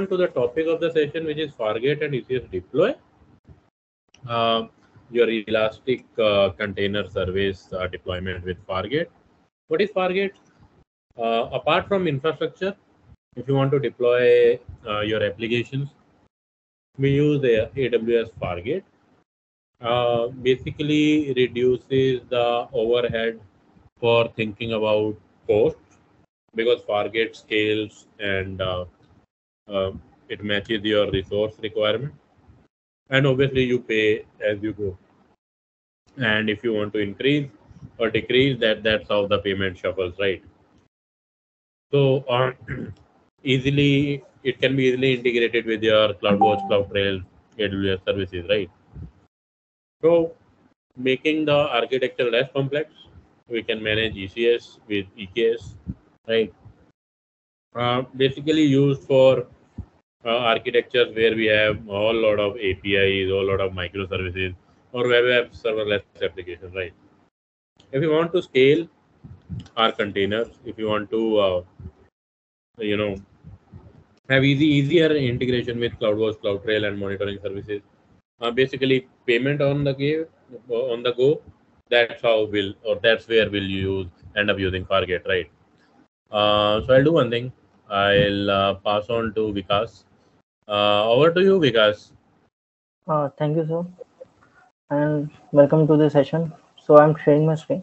on to the topic of the session, which is Fargate and ECS deploy. Uh, your Elastic uh, container service uh, deployment with Fargate. What is Fargate? Uh, apart from infrastructure, if you want to deploy uh, your applications, we use the AWS Fargate. Uh, basically reduces the overhead for thinking about cost because Fargate scales and uh, it matches your resource requirement. And obviously, you pay as you go. And if you want to increase or decrease that, that's how the payment shuffles, right? So, uh, easily it can be easily integrated with your CloudWatch, CloudTrail, AWS services, right? So, making the architecture less complex, we can manage ECS with EKS, right? Uh, basically used for uh, architectures where we have a whole lot of APIs, a whole lot of microservices, or web app serverless applications, right? If you want to scale our containers, if you want to, uh, you know, have easy easier integration with CloudWatch, CloudTrail, and monitoring services. Uh, basically, payment on the go, on the go. That's how we'll, or that's where we'll use end up using Fargate, right? Uh, so I'll do one thing. I'll uh, pass on to Vikas. Uh, over to you, Vikas. Uh, thank you, sir. And welcome to the session. So I'm sharing my screen.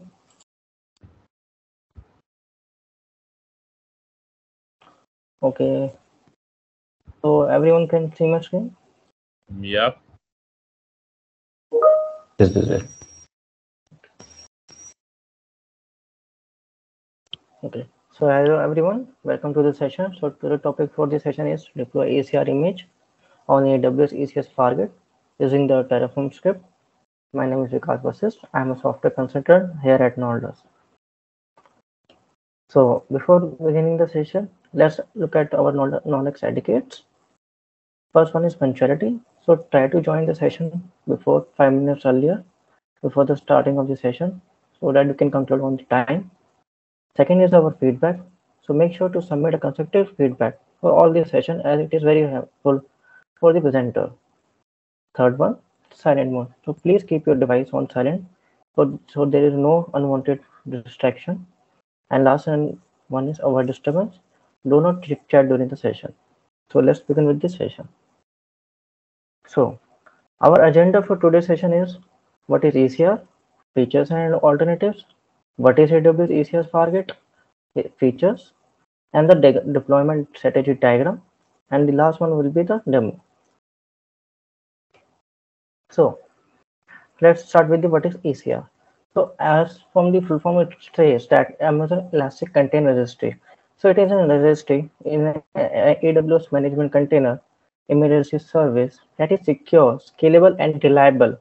Okay. So everyone can see my screen? Yep. This is it. Okay. So hello everyone, welcome to the session. So the topic for this session is deploy ECR image on AWS ECS Fargate using the Terraform script. My name is Vikas Vasist. I'm a software consultant here at Knoldus. So before beginning the session, let's look at our knowledge etiquettes. First one is punctuality. So try to join the session before five minutes earlier, before the starting of the session, so that you can conclude on the time. Second is our feedback. So make sure to submit a constructive feedback for all the session as it is very helpful for the presenter. Third one, silent mode. So please keep your device on silent so, so there is no unwanted distraction. And last one is avoid disturbance. Do not chit chat during the session. So let's begin with this session. So our agenda for today's session is what is ECR, features and alternatives, what is AWS ECS Fargate features, and the de deployment strategy diagram. And the last one will be the demo. So let's start with the what is ECR. So as from the full form, it says that Amazon Elastic Container Registry. So it is a registry in AWS management container emergency service that is secure, scalable, and reliable.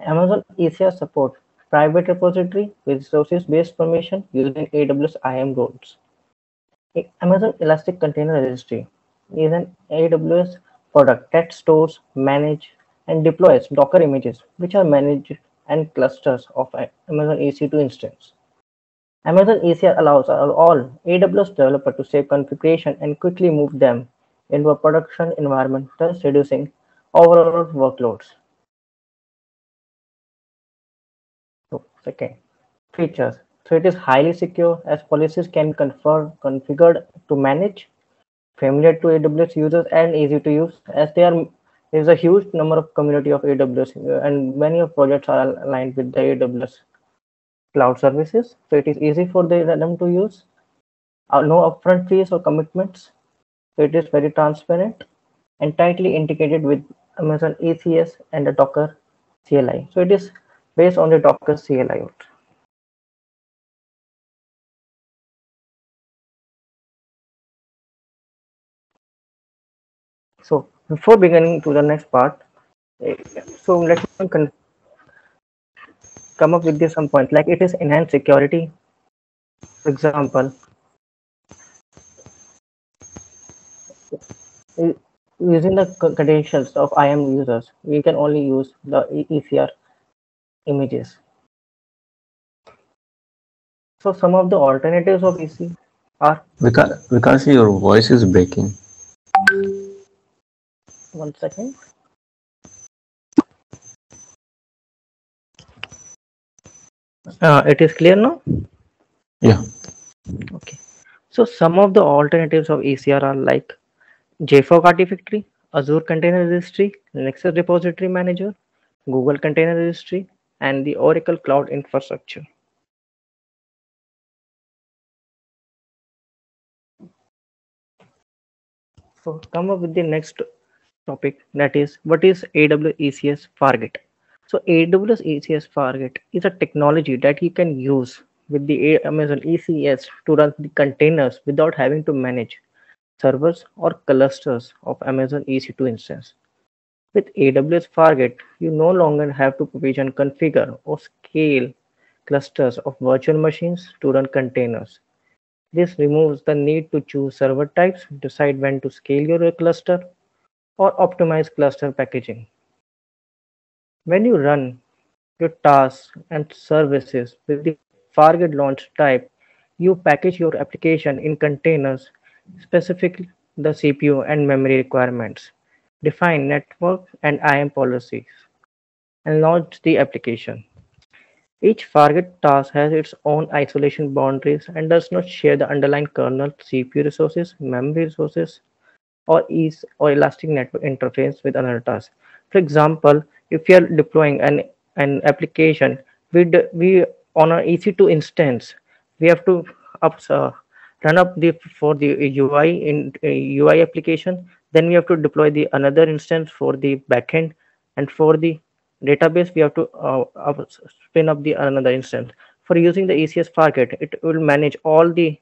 Amazon ECR support private repository with resources-based permission using AWS IAM roles. Amazon Elastic Container Registry is an AWS product that stores, manage, and deploys Docker images, which are managed and clusters of Amazon EC2 instance. Amazon ECR allows all AWS developers to save configuration and quickly move them into a production environment, thus reducing overall workloads. Second, features. So it is highly secure as policies can confer configured to manage, familiar to AWS users and easy to use as there is a huge number of community of AWS and many of projects are aligned with the AWS cloud services. So it is easy for them to use. Uh, no upfront fees or commitments. So it is very transparent and tightly integrated with Amazon ECS and the Docker CLI. So it is based on the Docker CLI. So before beginning to the next part, eh, so let me come up with this some point like it is enhanced security. For example, using the credentials of IAM users, we can only use the ECR images. So some of the alternatives of EC are because because your voice is breaking. one second. Uh, it is clear now? Yeah. Okay. So some of the alternatives of ECR are like JFrog Artifactory, Azure Container Registry, Nexus Repository Manager, Google Container Registry, and the Oracle Cloud Infrastructure. So come up with the next topic that is what is AWS ECS Fargate. So AWS ECS Fargate is a technology that you can use with the Amazon ECS to run the containers without having to manage servers or clusters of Amazon EC2 instance. With AWS Fargate, you no longer have to provision, configure, or scale clusters of virtual machines to run containers. This removes the need to choose server types, decide when to scale your cluster, or optimize cluster packaging. When you run your tasks and services with the Fargate launch type, you package your application in containers specific the CPU and memory requirements, define network and IAM policies, and launch the application. Each Fargate task has its own isolation boundaries and does not share the underlying kernel, CPU resources, memory resources, or ease or elastic network interface with another task. For example, if you are deploying an, an application, we, d- we on our EC2 instance, we have to up, uh, run up the for the UI in uh, UI application. Then we have to deploy the another instance for the backend, and for the database we have to uh, spin up the another instance. For using the ECS Fargate, it will manage all the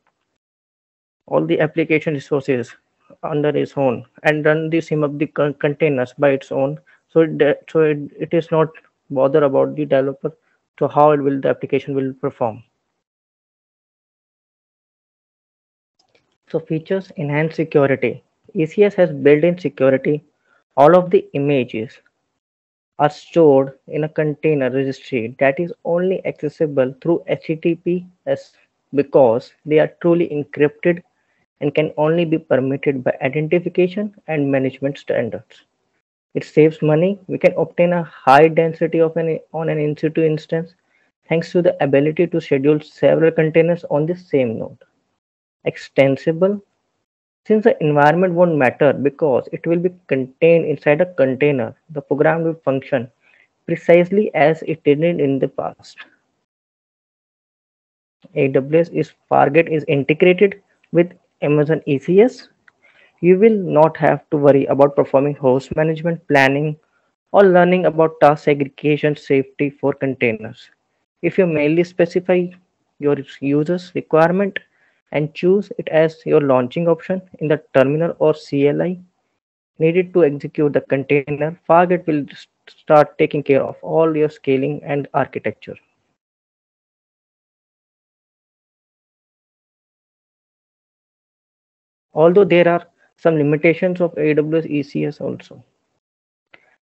all the application resources under its own and run the sim of the con- containers by its own. So it, so it, it is not bother about the developer to how it will the application will perform. So features enhance security. ECS has built-in security. All of the images are stored in a container registry that is only accessible through HTTPS because they are truly encrypted and can only be permitted by identification and management standards. It saves money. We can obtain a high density of an on an EC2 instance thanks to the ability to schedule several containers on the same node. Extensible since the environment won't matter because it will be contained inside a container, the program will function precisely as it did in the past. AWS is Fargate is integrated with Amazon ECS. You will not have to worry about performing host management planning or learning about task segregation safety for containers. If you mainly specify your user's requirement and choose it as your launching option in the terminal or CLI needed to execute the container, Fargate will start taking care of all your scaling and architecture. Although there are some limitations of AWS ECS also.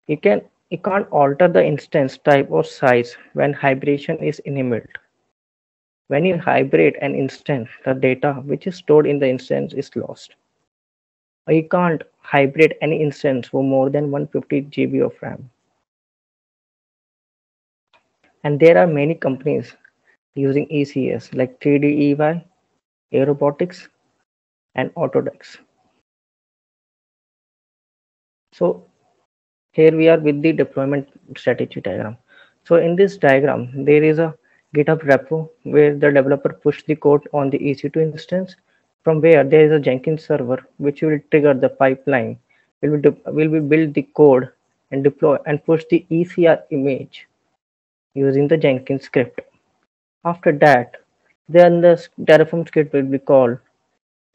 You can you can't alter the instance type or size when hibernation is enabled. When you hibernate an instance, the data which is stored in the instance is lost. You can't hibernate any instance for more than 150 GB of RAM. And there are many companies using ECS like 3D EY, Aerobotics, and Autodesk. So here we are with the deployment strategy diagram. So in this diagram, there is a GitHub repo where the developer pushed the code on the EC2 instance from where there is a Jenkins server which will trigger the pipeline. Will be, will be build the code and deploy and push the ECR image using the Jenkins script. After that, then the Terraform script will be called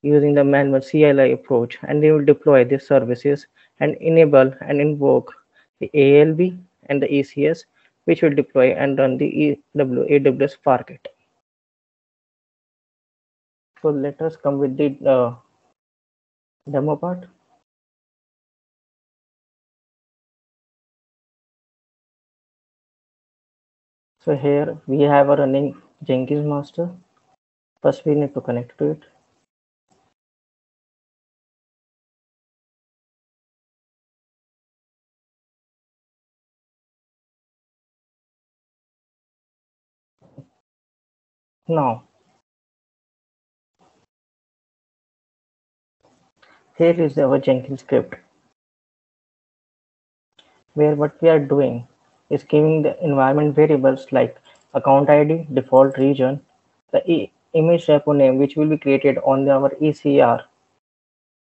using the manual CLI approach and they will deploy the services and enable and invoke the ALB and the ECS which will deploy and run the AWS Fargate. So let us come with the uh, demo part. So here we have a running Jenkins master. First we need to connect to it. Now, here is our Jenkins script, where what we are doing is giving the environment variables like account ID, default region, the e image repo name, which will be created on our ECR.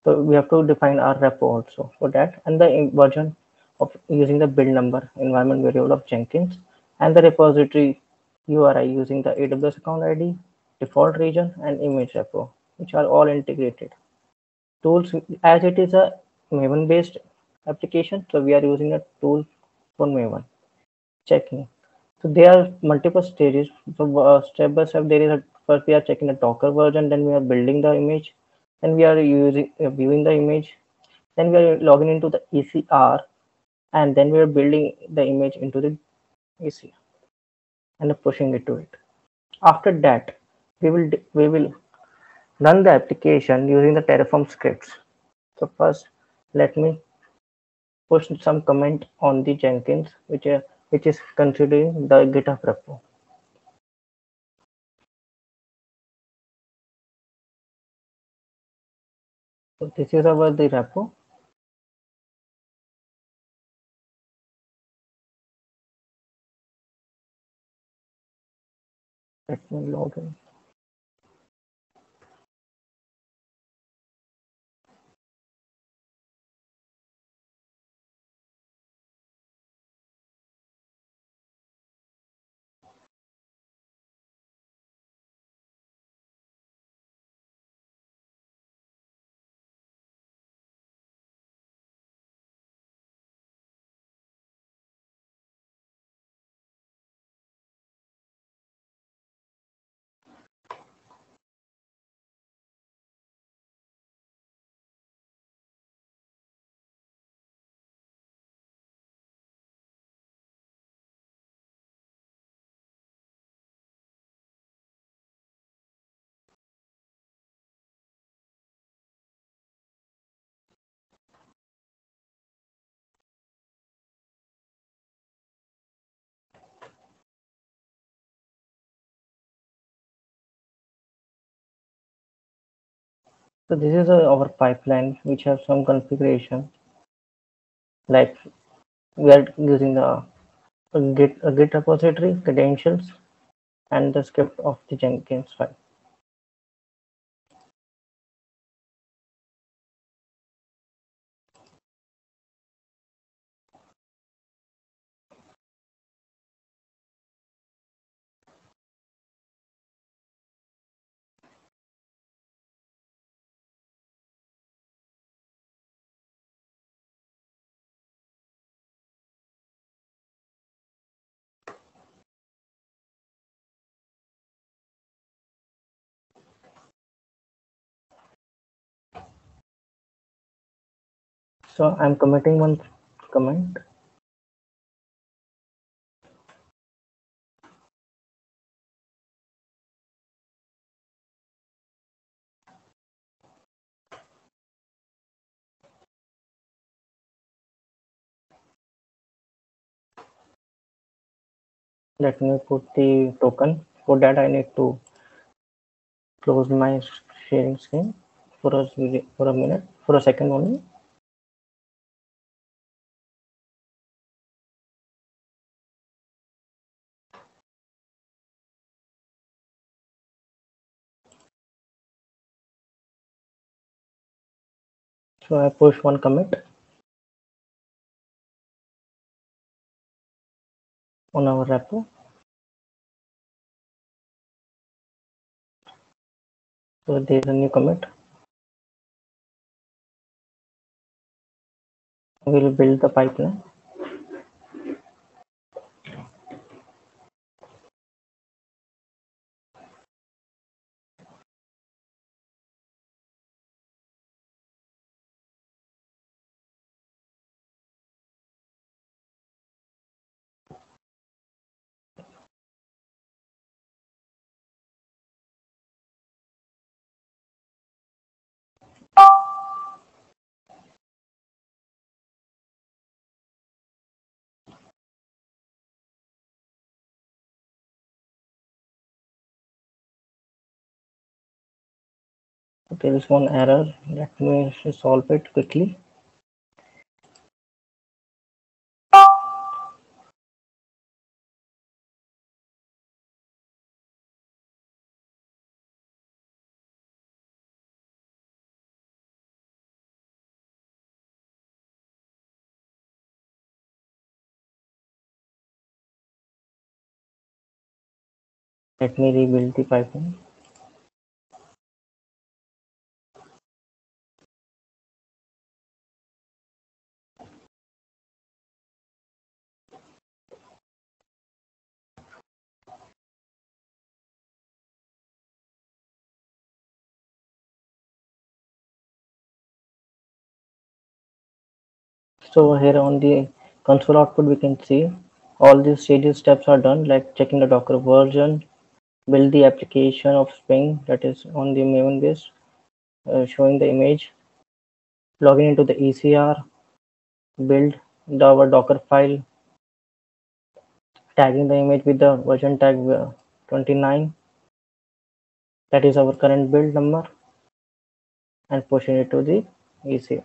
So we have to define our repo also for that, and the version of using the build number environment variable of Jenkins, and the repository URI using the AWS account ID, default region, and image repo, which are all integrated. Tools, as it is a Maven based application, so we are using a tool for Maven checking. So there are multiple stages. So uh, step by step, there is a first we are checking the Docker version, then we are building the image, then we are using uh, viewing the image, then we are logging into the ECR, and then we are building the image into the ECR and pushing it to it. After that, we will we will run the application using the Terraform scripts. So first, let me push some comment on the Jenkins, which is which is considering the GitHub repo. So this is our the repo. Let So this is a, our pipeline which has some configuration like we are using the git a git repository credentials and the script of the Jenkins file. So I'm committing one comment. Let me put the token. For that, I need to close my sharing screen for a for a minute, for a second only. So I push one commit on our repo. So there is a new commit. We will build the pipeline. There is one error. Let me solve it quickly. Let me rebuild the pipeline. So here on the console output, we can see all these stages steps are done, like checking the Docker version, build the application of Spring that is on the Maven base, uh, showing the image, logging into the ECR, build the our Docker file, tagging the image with the version tag uh, 29. That is our current build number and pushing it to the ECR.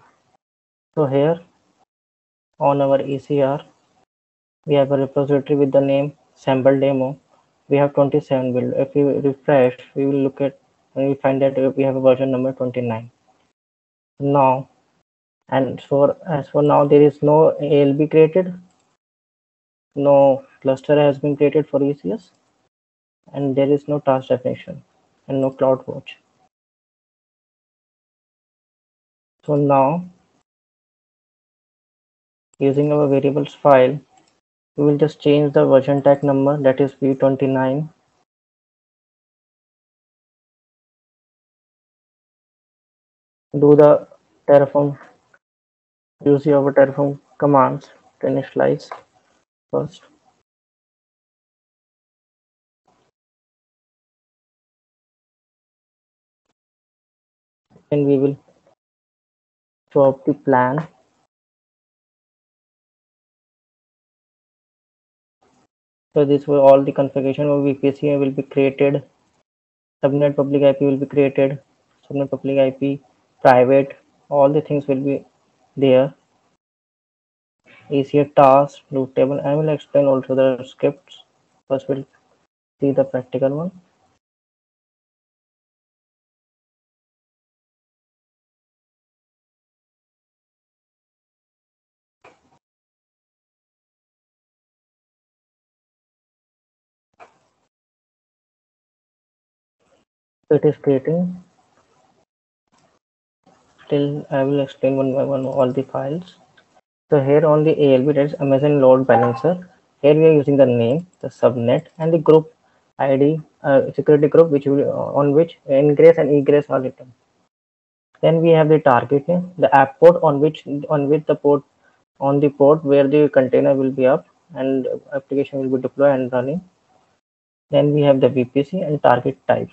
So here on our ECR, we have a repository with the name sample demo. We have 27 build. If we refresh, we will look at and we find that we have a version number 29. Now, and for as for now, there is no ALB created. No cluster has been created for ECS, and there is no task definition and no CloudWatch. So now using our variables file, we will just change the version tag number that is v29 do the terraform use your terraform commands to initialize first. And we will show up the plan So this will all the configuration of VPC will be created. Subnet public IP will be created. Subnet public IP, private, all the things will be there. ECR task, root table. I will explain also the scripts. First we'll see the practical one. It is creating till I will explain one by one all the files. So here on the ALB that is Amazon Load Balancer. Here we are using the name, the subnet, and the group ID uh, security group which will uh, on which ingress and egress are written. Then we have the target name, the app port on which on which the port on the port where the container will be up and application will be deployed and running. Then we have the VPC and target type.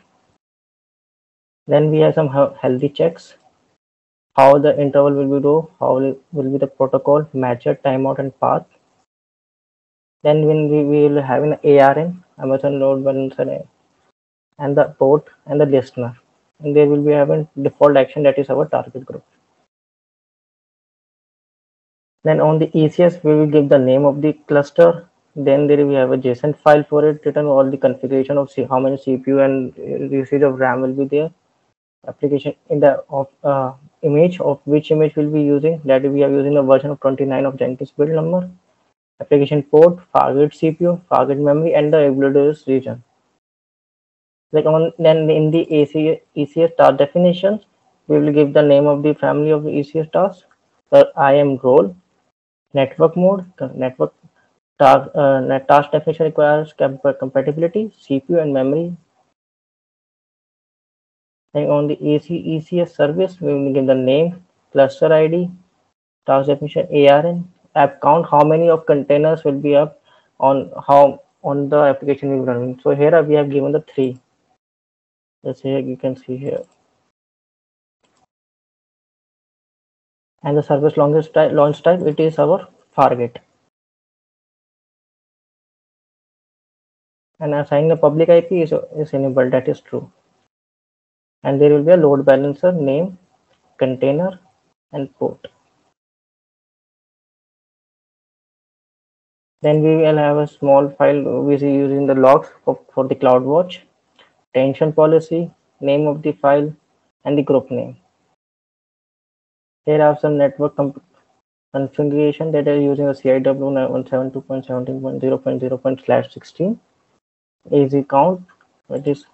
Then we have some healthy checks. How the interval will be do, how will be the protocol, matcher, timeout, and path. Then when we, will have an ARN, Amazon Load Balancer, and the port and the listener. And there will be having default action that is our target group. Then on the ECS, we will give the name of the cluster. Then there we have a JSON file for it, written all the configuration of how many CPU and uh, usage of RAM will be there application in the of uh, image of which image we'll be using. That we are using a version of 29 of jenkins build number. Application port target cpu target memory and the AWS region. Like on then in the AC, ecs task definitions we will give the name of the family of the ecs task. The im role network mode network task uh, task definition requires compatibility cpu and memory and on the AC ECS service, we will give the name, cluster ID, task definition, ARN, app count, how many of containers will be up on how on the application be running. So here we have given the three. Let's say you can see here. And the service longest type, launch type, it is our Fargate. And assigning the public IP is, is enabled, that is true. And there will be a load balancer name, container, and port. Then we will have a small file which is using the logs for, for the CloudWatch, tension policy, name of the file, and the group name. Here have some network configuration that are using a CIW 172.17.0.0 slash 16. Easy count, it is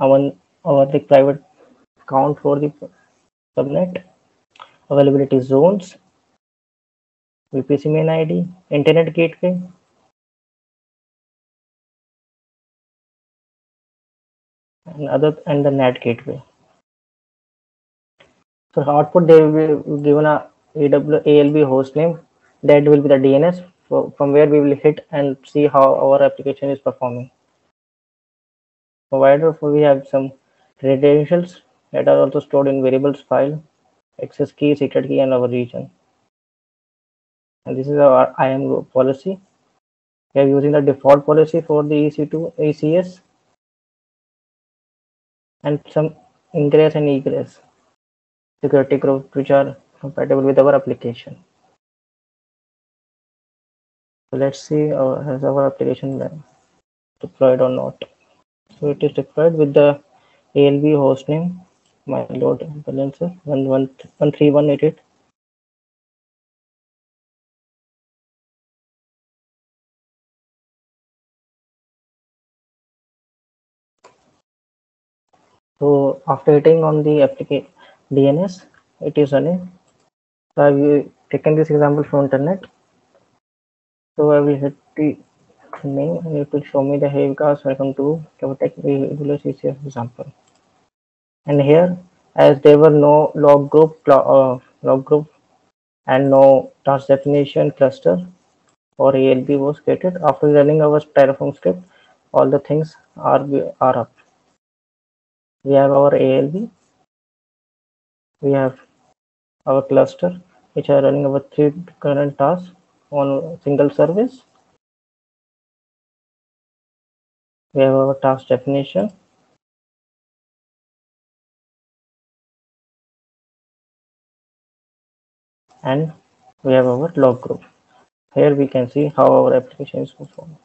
our, our the private count for the subnet. Availability zones, VPC main ID, internet gateway, and other and the NAT gateway. So output they will be given a ALB host name that will be the DNS from where we will hit and see how our application is performing. Provider for we have some credentials that are also stored in variables file, access key, secret key, and our region. And this is our IAM policy. We are using the default policy for the EC2 ECS and some ingress and egress security groups which are compatible with our application. So let's see our, has our application been deployed or not. So it is deployed with the ALB hostname, my load balancer 13188. So after hitting on the application DNS, it is running so I've taken this example from internet. So I will hit the name and it will show me the guys welcome to Cavotec regular CCS example. And here as there were no log group uh, log group and no task definition cluster or ALB was created after running our Terraform script all the things are are up. We have our ALB we have our cluster which are running our three current tasks on single service. We have our task definition. And we have our log group. Here we can see how our application is performing.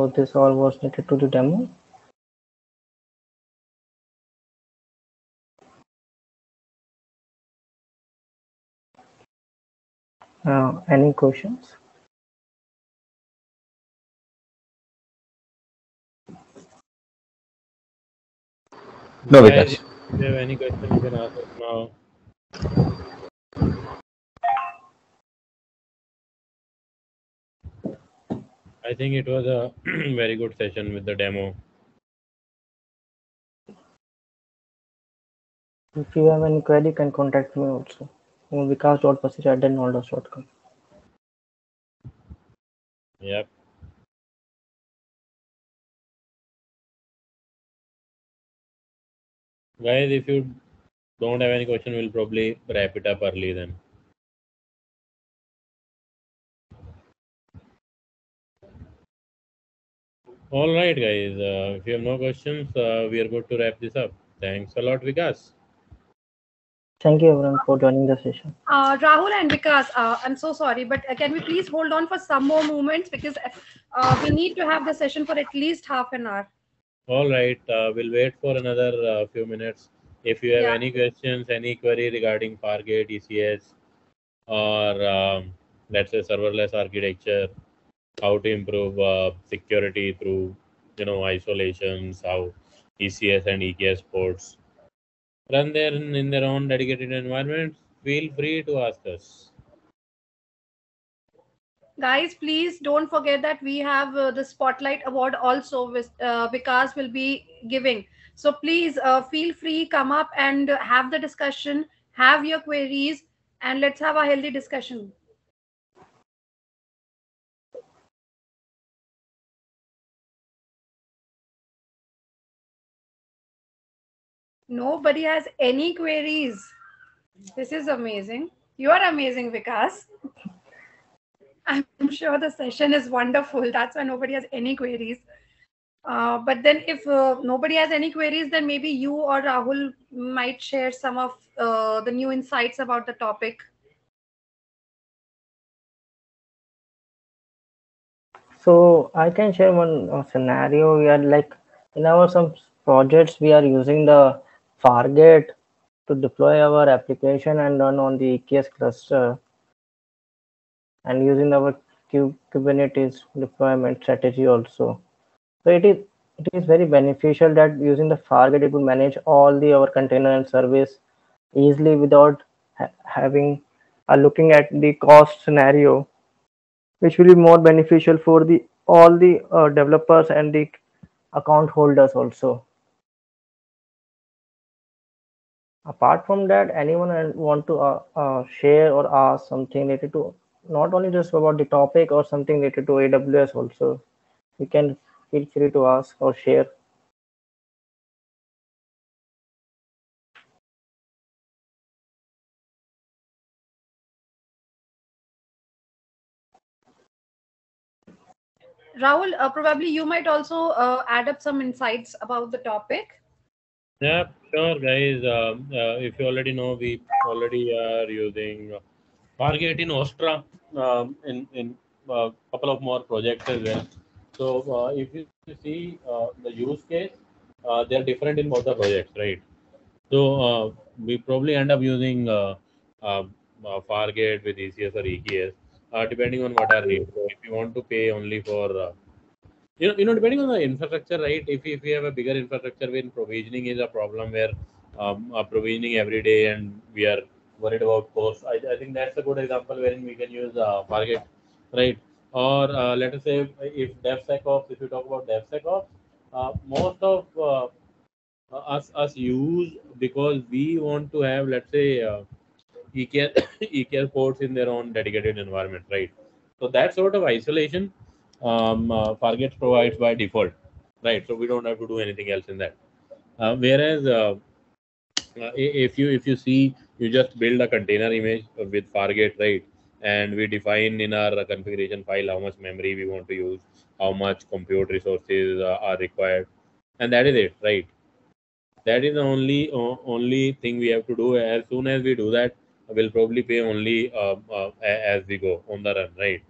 So this all was needed to the demo. Uh, any questions? No, Vikas. If you have any question, you can ask us now. I think it was a very good session with the demo. If you have any query, you can contact me also. vikas.pasich@denoldos.com. Yep. Guys, if you don't have any question, we'll probably wrap it up early then. All right, guys. Uh, if you have no questions, uh, we are good to wrap this up. Thanks a lot, Vikas. Thank you everyone for joining the session. Uh, Rahul and Vikas, uh, I'm so sorry, but uh, can we please hold on for some more moments because uh, we need to have the session for at least half an hour. All right. Uh, we'll wait for another uh, few minutes. If you have Yeah. any questions, any query regarding Fargate, ECS, or um, let's say serverless architecture, how to improve uh, security through you know isolations, how ECS and EKS ports run their in, their own dedicated environments, feel free to ask us. Guys, please don't forget that we have uh, the Spotlight Award also, with, uh, Vikas will be giving. So please uh, feel free, come up and have the discussion, have your queries, and let's have a healthy discussion. Nobody has any queries. This is amazing. You are amazing, Vikas. I'm sure the session is wonderful. That's why nobody has any queries. Uh, but then, if uh, nobody has any queries, then maybe you or Rahul might share some of uh, the new insights about the topic. So I can share one uh, scenario. We are like in our some projects we are using the Fargate to deploy our application and run on the EKS cluster and using our Kubernetes deployment strategy also. So it is it is very beneficial that using the Fargate it will manage all the our container and service easily without ha having uh, looking at the cost scenario which will be more beneficial for the all the uh, developers and the account holders also apart from that anyone want to uh, uh, share or ask something related to not only just about the topic or something related to aws also you can feel free to ask or share Rahul, uh, probably you might also uh, add up some insights about the topic. Yeah, sure, guys. Um, uh, if you already know, we already are using Fargate in Ostra um, in in a couple of more projects as well. So uh, if you see uh, the use case, uh, they are different in both the projects, right? So we probably end up using Fargate with ECS or EKS uh, depending on what our needs. So if you want to pay only for, uh, you know, you know, depending on the infrastructure, right? If if we have a bigger infrastructure, when provisioning is a problem where um, uh, provisioning every day and we are worried about cost, I, I think that's a good example wherein we can use uh, right? Or uh, let us say if DevSecOps, if you talk about DevSecOps, uh, most of uh, us us use because we want to have, let's say EKS, EKS ports in their own dedicated environment, right? So that sort of isolation, um, uh, Fargate provides by default, right? So we don't have to do anything else in that. Uh, whereas uh, uh if you if you see, you just build a container image with Fargate, right? And we define in our configuration file how much memory we want to use, how much compute resources uh, are required, and that is it, right? That is the only only thing we have to do. As soon as we do that, we'll probably pay only uh, uh, as we go on the run, right?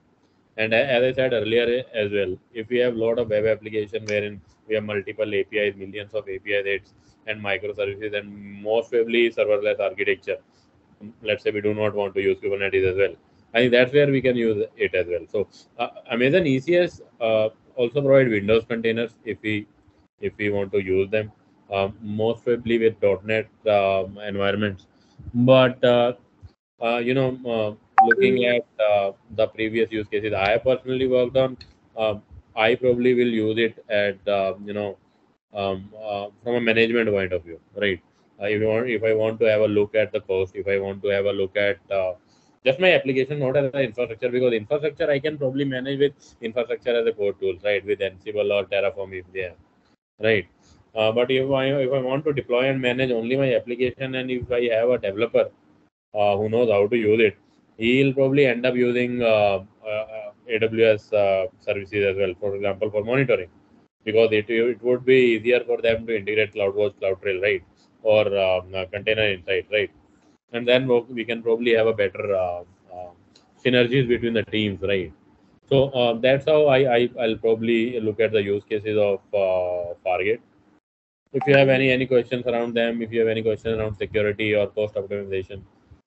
And as I said earlier as well, if we have a lot of web application wherein we have multiple APIs, millions of API heads and microservices, and most probably serverless architecture, let's say we do not want to use Kubernetes as well. I think that's where we can use it as well. So uh, Amazon ECS uh, also provide Windows containers if we if we want to use them. Um, most probably with .NET um, environments, but uh, uh, you know, uh, looking at uh, the previous use cases I personally worked on, um, I probably will use it at you know um, from a management point of view, right? if you want, if I want to have a look at the cost, if I want to have a look at just my application, not as an infrastructure, because infrastructure I can probably manage with infrastructure as a core tool, right? With Ansible or Terraform if they have, right? Uh, but if I if I want to deploy and manage only my application, and if I have a developer uh, who knows how to use it, he'll probably end up using uh, uh, AWS services as well. For example, for monitoring, because it it would be easier for them to integrate CloudWatch, CloudTrail, right, or um, Container Insight, right, and then we can probably have a better synergies between the teams, right? So uh, that's how I, I I'll probably look at the use cases of uh, Fargate. If you have any any questions around them, if you have any questions around security or cost optimization,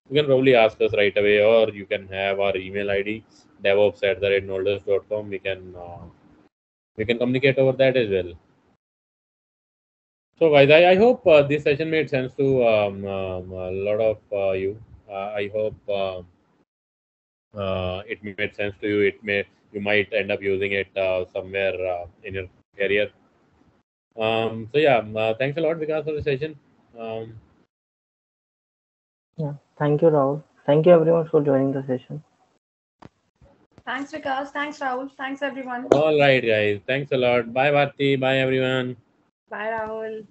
you can probably ask us right away, or you can have our email ID devops at the rednolders.com. We can uh, we can communicate over that as well. So guys, I, I hope uh, this session made sense to um, um, a lot of uh, you. Uh, I hope um, uh, it made sense to you. It may you might end up using it uh, somewhere in your career. Um, so yeah, thanks a lot, Vikas, for the session. Um, yeah, thank you, Rahul. Thank you, everyone, for joining the session. Thanks, Vikas. Thanks, Rahul. Thanks, everyone. All right, guys. Thanks a lot. Bye, Bharti. Bye, everyone. Bye, Rahul.